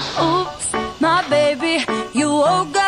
Oops, my baby, you woke up.